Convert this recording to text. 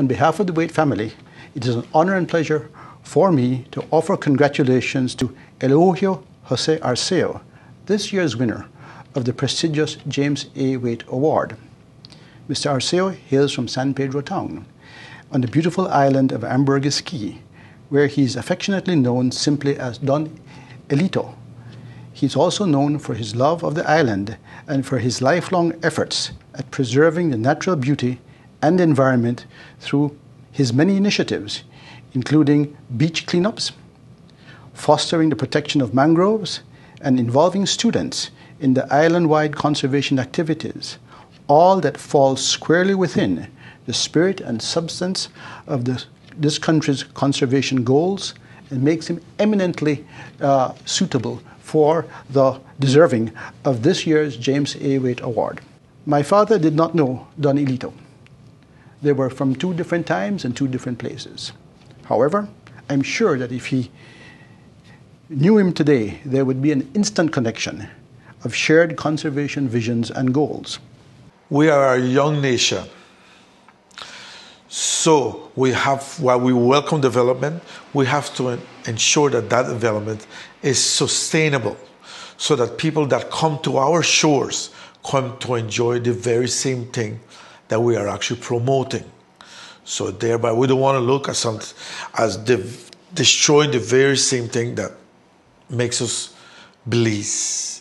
On behalf of the Waight family, it is an honor and pleasure for me to offer congratulations to Eligio Jose Arceo, this year's winner of the prestigious James A. Waight Award. Mr. Arceo hails from San Pedro Town on the beautiful island of Ambergris Caye, where he is affectionately known simply as Don Elito. He is also known for his love of the island and for his lifelong efforts at preserving the natural beauty and environment through his many initiatives, including beach cleanups, fostering the protection of mangroves, and involving students in the island wide conservation activities, all that falls squarely within the spirit and substance of the, this country's conservation goals and makes him eminently uh, suitable for the deserving of this year's James A. Waight Award. My father did not know Don Elito. They were from two different times and two different places. However, I'm sure that if he knew him today, there would be an instant connection of shared conservation visions and goals. We are a young nation. So we have, while we welcome development, we have to ensure that that development is sustainable so that people that come to our shores come to enjoy the very same thing that we are actually promoting. So thereby, we don't want to look at something as destroying the very same thing that makes us bliss